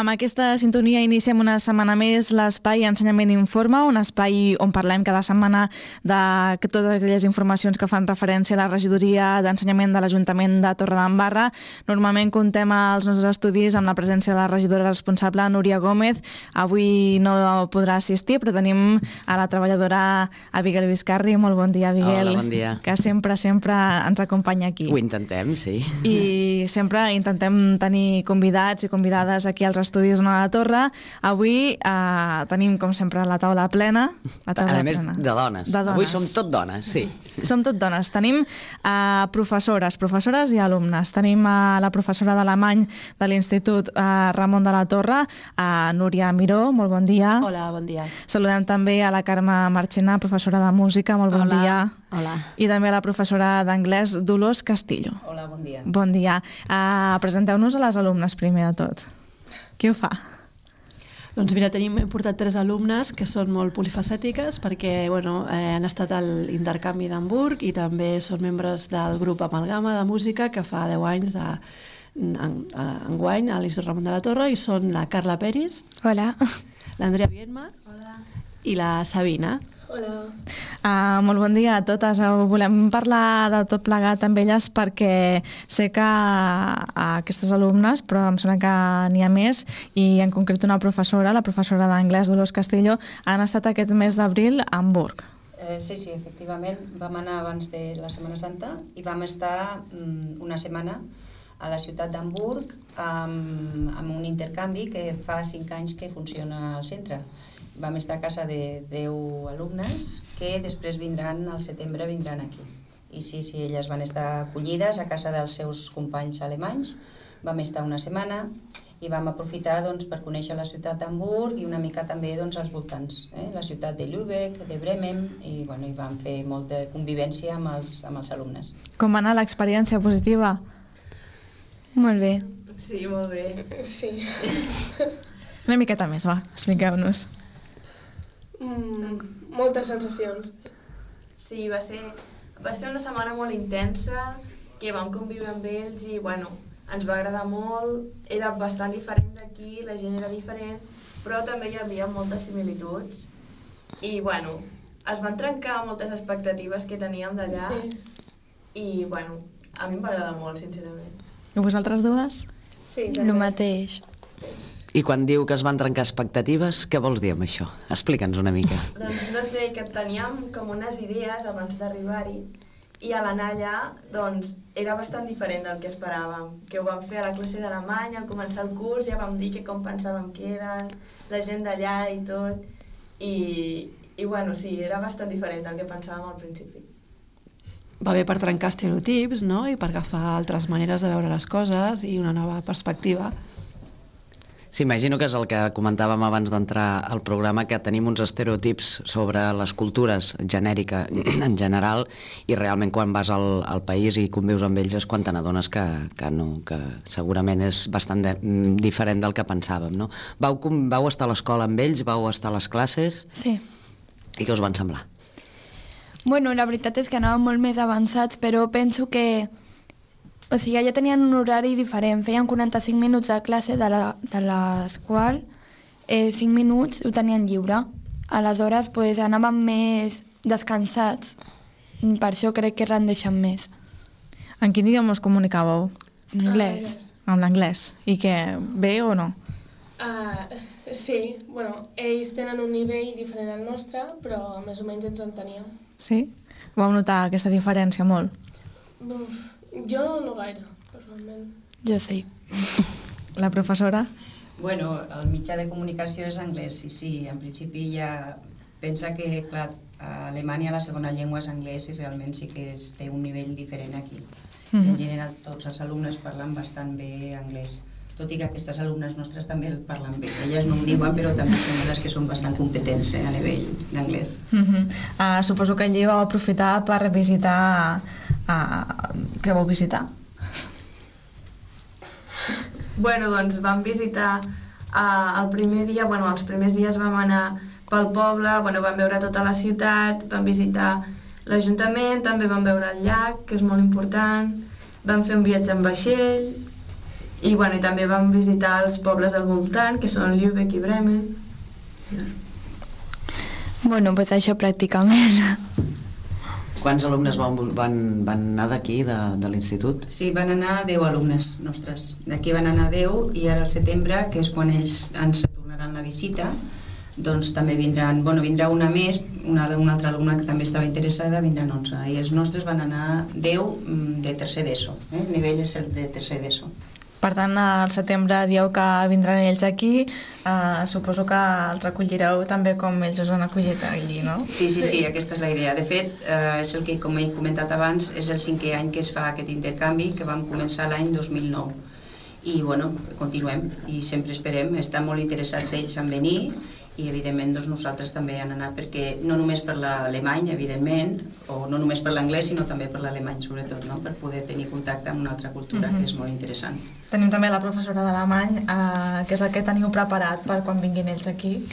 Amb aquesta sintonia iniciem una setmana més l'espai Ensenyament Informa, un espai on parlem cada setmana de totes aquelles informacions que fan referència a la regidoria d'ensenyament de l'Ajuntament de Torredembarra. Normalment contem als nostres estudis amb la presència de la regidora responsable, Núria Gómez. Avui no podrà assistir, però tenim a la treballadora Abigail Vizcarri. Molt bon dia, Abigail. Hola, bon dia. Que sempre, sempre ens acompanya aquí. Ho intentem, sí. I sempre intentem tenir convidats i convidades aquí als estudis a la Torre. Avui eh, tenim, com sempre, la taula plena. La taula a més, plena. de dones. de dones. Avui som tot dones, sí. Som tot dones. Tenim eh, professores, professores i alumnes. Tenim eh, la professora d'alemany de l'Institut eh, Ramon de la Torre, eh, Núria Miró, molt bon dia. Hola, bon dia. Saludem també a la Carme Marchena, professora de música, molt bon Hola. dia. Hola. I també a la professora d'anglès, Dolors Castillo. Hola, bon dia. Bon dia. Uh, Presenteu-nos a les alumnes primer de tot. Qui ho fa? Doncs mira, tenim, hem portat tres alumnes que són molt polifacètiques perquè bueno, eh, han estat a l'intercanvi d'Hamburg i també són membres del grup Amalgama de música que fa 10 anys de, en, enguany a l'Institut Ramon de la Torre i són la Carla Peris, Hola. l'Andrea Bienma i la Sabina. Uh, molt bon dia a totes. Uh, volem parlar de tot plegat amb elles perquè sé que uh, aquestes alumnes, però em sembla que n'hi ha més, i en concret una professora, la professora d'anglès Dolors Castillo, han estat aquest mes d'abril a Hamburg. Eh, sí, sí, efectivament. Vam anar abans de la Setmana Santa i vam estar mm, una setmana a la ciutat d'Hamburg amb, amb un intercanvi que fa cinc anys que funciona al centre. Vam estar a casa de 10 alumnes que després vindran, al setembre vindran aquí. I sí, sí, elles van estar acollides a casa dels seus companys alemanys. Vam estar una setmana i vam aprofitar doncs, per conèixer la ciutat d'Hamburg i una mica també doncs, els voltants, eh? la ciutat de Lübeck, de Bremen, i, bueno, i vam fer molta convivència amb els, amb els alumnes. Com va anar l'experiència positiva? Molt bé. Sí, molt bé. Sí. Una miqueta més, va, expliqueu-nos. Mm, moltes sensacions. Sí, va ser, va ser una setmana molt intensa, que vam conviure amb ells i, bueno, ens va agradar molt, era bastant diferent d'aquí, la gent era diferent, però també hi havia moltes similituds. I, bueno, es van trencar moltes expectatives que teníem d'allà Sí. i, bueno, a mi em va agradar molt, sincerament. I vosaltres dues? Sí, El mateix. I quan diu que es van trencar expectatives, què vols dir amb això? Explica'ns una mica. Doncs no sé, que teníem com unes idees abans d'arribar-hi i a l'anar allà, doncs, era bastant diferent del que esperàvem. Que ho vam fer a la classe d'alemany, al començar el curs ja vam dir que com pensàvem que eren, la gent d'allà i tot, i, i bueno, sí, era bastant diferent del que pensàvem al principi. Va bé per trencar estereotips no? i per agafar altres maneres de veure les coses i una nova perspectiva. S'imagino que és el que comentàvem abans d'entrar al programa, que tenim uns estereotips sobre les cultures genèrica en general i realment quan vas al, al país i convius amb ells és quan te n'adones que, que, no, que segurament és bastant de, mm, diferent del que pensàvem. No? Vau, com- vau estar a l'escola amb ells, vau estar a les classes Sí. i què us van semblar? Bueno, la veritat és que anàvem molt més avançats, però penso que... O sigui, ja tenien un horari diferent. Feien 45 minuts de classe, de, la, de les quals eh, 5 minuts ho tenien lliure. Aleshores, pues, anàvem més descansats. Per això crec que rendeixen més. En quin idioma us comunicàveu? En anglès. Amb l'anglès. I què, bé o no? Uh, sí, bueno, ells tenen un nivell diferent al nostre, però més o menys ens enteníem. Sí? Vau notar aquesta diferència molt? Uf, jo no gaire, personalment. Jo sí. La professora? Bueno, el mitjà de comunicació és anglès, i sí, en principi ja pensa que, clar, a Alemanya la segona llengua és anglès i realment sí que es té un nivell diferent aquí. Mm -hmm. En general, tots els alumnes parlen bastant bé anglès, tot i que aquestes alumnes nostres també el parlen bé. Elles no ho diuen, però també són les que són bastant competents eh, a nivell d'anglès. Uh -huh. uh, suposo que allí vau aprofitar per visitar... Uh, què vau visitar? Bueno, doncs vam visitar uh, el primer dia, bueno, els primers dies vam anar pel poble, bueno, vam veure tota la ciutat, vam visitar l'Ajuntament, també vam veure el llac, que és molt important, vam fer un viatge en vaixell I, bueno, i també vam visitar els pobles al voltant, que són Lübeck i Bremen. Bueno, pues això pràcticament. Quants alumnes van, van, van anar d'aquí, de, de l'institut? Sí, van anar 10 alumnes nostres. D'aquí van anar 10 i ara al setembre, que és quan ells ens retornaran la visita, doncs també vindran, bueno, vindrà una més, una, una altra alumna que també estava interessada, vindran 11. I els nostres van anar 10 mm, de tercer d'ESO. Eh? El nivell és el de tercer d'ESO. Per tant, al setembre dieu que vindran ells aquí, eh, suposo que els acollireu també com ells us han acollit allí, no? Sí, sí, sí, aquesta és la idea. De fet, eh, és el que, com he comentat abans, és el cinquè any que es fa aquest intercanvi, que vam començar l'any 2009. I, bueno, continuem i sempre esperem. Estan molt interessats ells en venir i evidentment doncs, nosaltres també han anat perquè no només per l'alemany evidentment o no només per l'anglès sinó també per l'alemany sobretot no? per poder tenir contacte amb una altra cultura uh -huh. que és molt interessant Tenim també la professora d'alemany eh, que és el que teniu preparat per quan vinguin ells aquí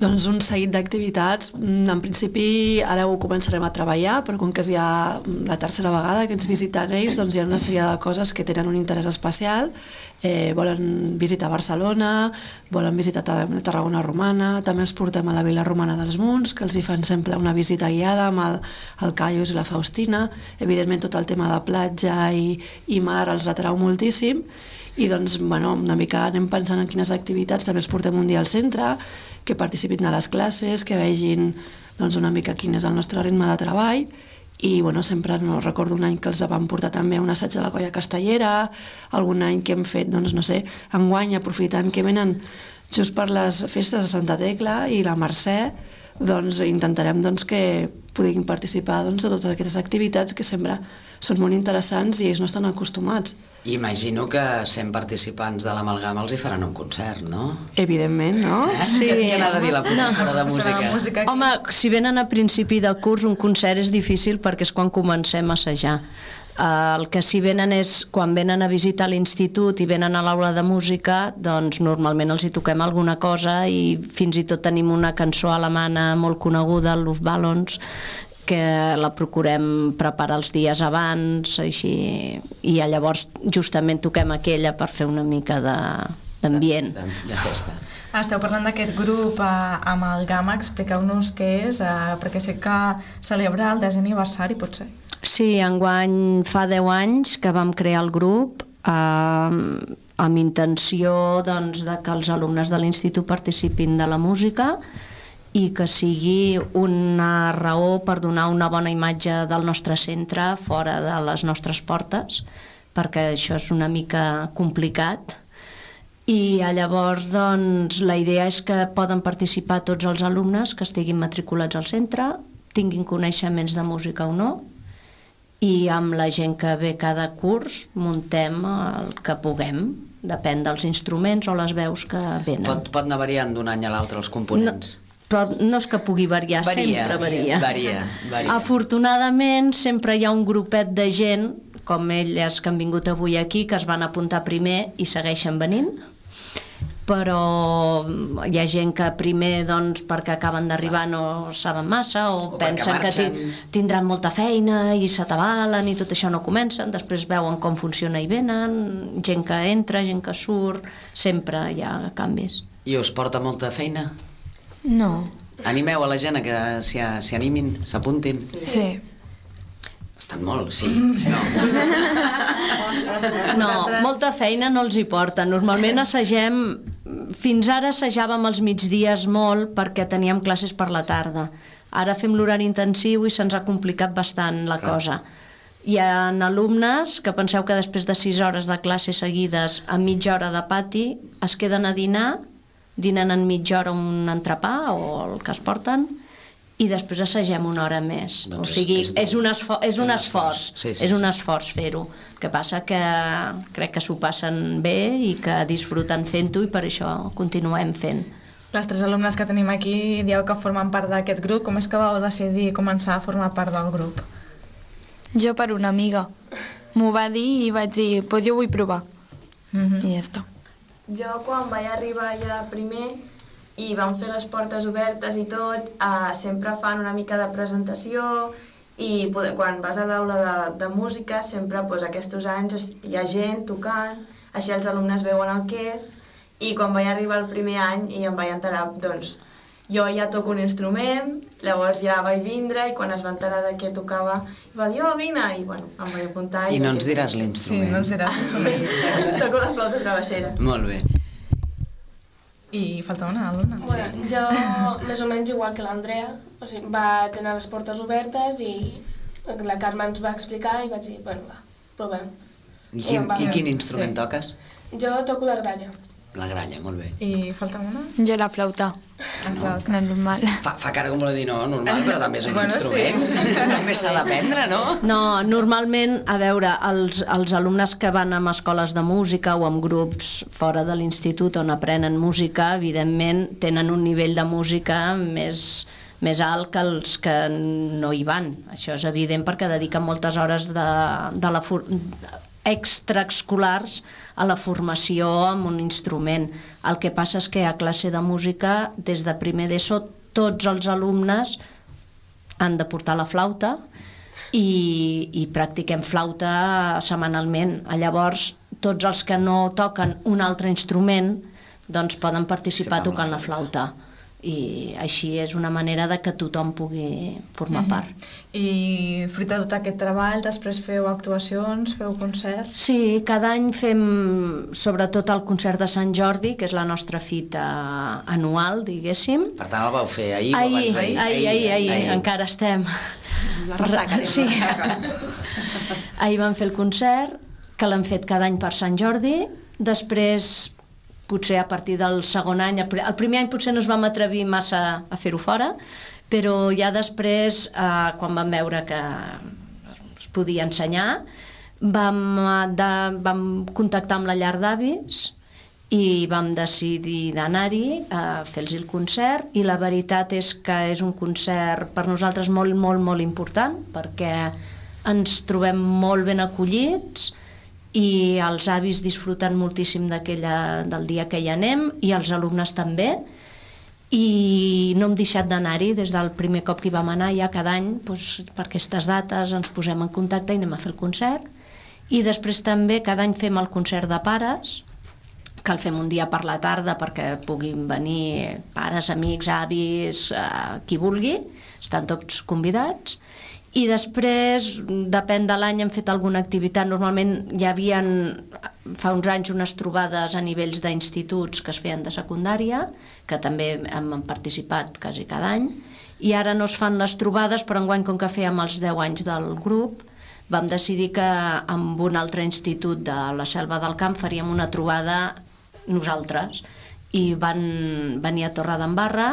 doncs un seguit d'activitats. Mm, en principi ara ho començarem a treballar, però com que és ja la tercera vegada que ens visiten ells, doncs hi ha una sèrie de coses que tenen un interès especial. Eh, volen visitar Barcelona, volen visitar Tarragona Romana, també els portem a la Vila Romana dels Munts, que els hi fan sempre una visita guiada amb el, el Caius i la Faustina. Evidentment tot el tema de platja i, i mar els atrau moltíssim i doncs, bueno, una mica anem pensant en quines activitats, també els portem un dia al centre, que participin a les classes, que vegin doncs, una mica quin és el nostre ritme de treball i bueno, sempre no recordo un any que els vam portar també un assaig de la colla castellera, algun any que hem fet, doncs no sé, enguany aprofitant que venen just per les festes de Santa Tecla i la Mercè, doncs intentarem doncs, que puguin participar doncs, de totes aquestes activitats que sempre són molt interessants i ells no estan acostumats. Imagino que 100 participants de l'amalgama els hi faran un concert, no? Evidentment, no? Eh? Sí. Què n'ha de dir la professora no, de música? De música Home, si venen a principi de curs, un concert és difícil perquè és quan comencem a assajar. Uh, el que si venen és, quan venen a visitar l'institut i venen a l'aula de música, doncs normalment els hi toquem alguna cosa i fins i tot tenim una cançó alemana molt coneguda, el Luftballons, que la procurem preparar els dies abans, així, i llavors justament toquem aquella per fer una mica d'ambient. De, de, de festa. Ah, esteu parlant d'aquest grup eh, amb el Gama, expliqueu-nos què és, eh, perquè sé que celebra el desè aniversari, potser. Sí, enguany fa 10 anys que vam crear el grup eh, amb intenció doncs, de que els alumnes de l'institut participin de la música i que sigui una raó per donar una bona imatge del nostre centre fora de les nostres portes, perquè això és una mica complicat. I llavors, doncs, la idea és que poden participar tots els alumnes que estiguin matriculats al centre, tinguin coneixements de música o no, i amb la gent que ve cada curs muntem el que puguem, depèn dels instruments o les veus que venen. Pot, pot anar variant d'un any a l'altre els components? No, però no és que pugui variar, varia, sempre varia. Varia, varia. Afortunadament sempre hi ha un grupet de gent, com elles que han vingut avui aquí, que es van apuntar primer i segueixen venint, però hi ha gent que primer, doncs, perquè acaben d'arribar no saben massa o, o pensen que tindran molta feina i s'atabalen i tot això no comencen, després veuen com funciona i venen, gent que entra, gent que surt, sempre hi ha canvis. I us porta molta feina? No. Animeu a la gent a que s'hi animin, s'apuntin. Sí. sí. Estan molt, sí. No. no, molta feina no els hi porta. Normalment assagem... Fins ara assajàvem els migdies molt perquè teníem classes per la tarda. Ara fem l'horari intensiu i se'ns ha complicat bastant la Clar. cosa. Hi ha alumnes que penseu que després de 6 hores de classes seguides a mitja hora de pati es queden a dinar dinen en mitja hora un entrepà o el que es porten i després assagem una hora més. Doncs o sigui, és, és, un, esfor és un, esforç. Sí, sí, és un esforç fer-ho. El que passa que crec que s'ho passen bé i que disfruten fent-ho i per això continuem fent. Les tres alumnes que tenim aquí dieu que formen part d'aquest grup. Com és que vau decidir començar a formar part del grup? Jo per una amiga. M'ho va dir i vaig dir, pues jo vull provar. Mm -hmm. I ja està. Jo quan vaig arribar ja primer i vam fer les portes obertes i tot, eh, sempre fan una mica de presentació i poder, quan vas a l'aula de, de música sempre pues, aquests anys hi ha gent tocant, així els alumnes veuen el que és, i quan vaig arribar el primer any i em vaig enterar, doncs, jo ja toco un instrument, llavors ja vaig vindre i quan es va enterar de què tocava va dir, oh, vine, i bueno, em vaig apuntar. I, I no ens diràs l'instrument. Sí, no ens diràs l'instrument. Toco la flauta travessera. Molt bé. I falta una alumna. Bueno, jo més o menys igual que l'Andrea, o sigui, va tenir les portes obertes i la Carme ens va explicar i vaig dir, bueno, va, provem. I quin, i bé. quin instrument Sí. toques? Jo toco la gralla. La gralla, molt bé. I falta una? Jo la flauta, La flauta. no normal. Fa, fa cara com vol dir, no, normal, però també és un Bueno, instrument. sí. També s'ha d'aprendre, no? No, normalment, a veure, els, els alumnes que van a escoles de música o amb grups fora de l'institut on aprenen música, evidentment tenen un nivell de música més, més alt que els que no hi van. Això és evident perquè dediquen moltes hores de, de la for extraescolars a la formació amb un instrument. El que passa és que a classe de música, des de primer d'ESO, tots els alumnes han de portar la flauta i, i practiquem flauta setmanalment. Llavors, tots els que no toquen un altre instrument doncs poden participar tocant la flauta i així és una manera de que tothom pugui formar part. I fruit de tot aquest treball, després feu actuacions, feu concerts... Sí, cada any fem sobretot el concert de Sant Jordi, que és la nostra fita anual, diguéssim. Per tant, el vau fer ahir, o Ahir, abans ahir, d'ahir? ahir, ahir, ahir, encara estem. La ressaca, Sí. la. Ahir vam fer el concert, que l'hem fet cada any per Sant Jordi. Després, potser a partir del segon any, el pri- el primer any potser no ens vam atrevir massa a fer-ho fora, però ja després, eh, quan vam veure que es podia ensenyar, vam, eh, de, vam contactar amb la llar d'avis i vam decidir d'anar-hi a fer-los el concert i la veritat és que és un concert per nosaltres molt, molt, molt important perquè ens trobem molt ben acollits i els avis disfruten moltíssim del dia que hi anem i els alumnes també i no hem deixat d'anar-hi des del primer cop que hi vam anar ja cada any doncs, per aquestes dates ens posem en contacte i anem a fer el concert i després també cada any fem el concert de pares que el fem un dia per la tarda perquè puguin venir pares, amics, avis, eh, qui vulgui, estan tots convidats. I després, depèn de l'any, hem fet alguna activitat. Normalment hi havia fa uns anys unes trobades a nivells d'instituts que es feien de secundària, que també hem participat quasi cada any, i ara no es fan les trobades, però enguany, com que fèiem els 10 anys del grup, vam decidir que amb un altre institut de la Selva del Camp faríem una trobada nosaltres i van venir a Torredembarra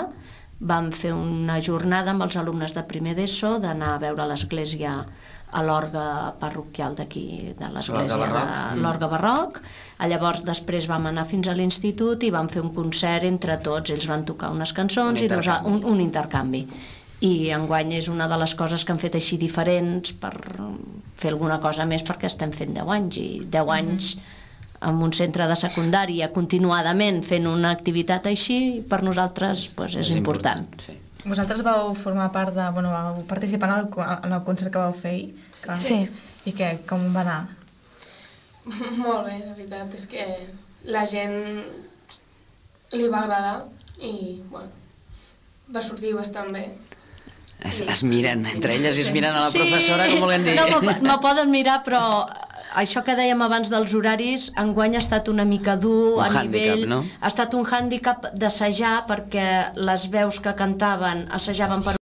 vam fer una jornada amb els alumnes de primer d'ESO d'anar a veure l'església a l'orga parroquial d'aquí, de l'església de barroc. Mm. l'orga barroc. Llavors després vam anar fins a l'institut i vam fer un concert entre tots, ells van tocar unes cançons Un i nosaltres intercanvi. un, un intercanvi. I enguany és una de les coses que han fet així diferents per fer alguna cosa més perquè estem fent 10 anys i 10 anys en un centre de secundària continuadament fent una activitat així per nosaltres pues, és, important. Sí. Vosaltres vau formar part de... Bueno, vau participar en el, en el concert que vau fer ahir? Que- Sí. I què? Com va anar? Molt bé, la veritat és que la gent li va agradar i, bueno, va sortir bastant bé. Es, es miren, entre elles i es miren a la professora, com volem dir. No, me poden mirar, però això que dèiem abans dels horaris, enguany ha estat una mica dur Un a hàndicap, nivell... no? Ha estat un hàndicap d'assajar perquè les veus que cantaven assajaven per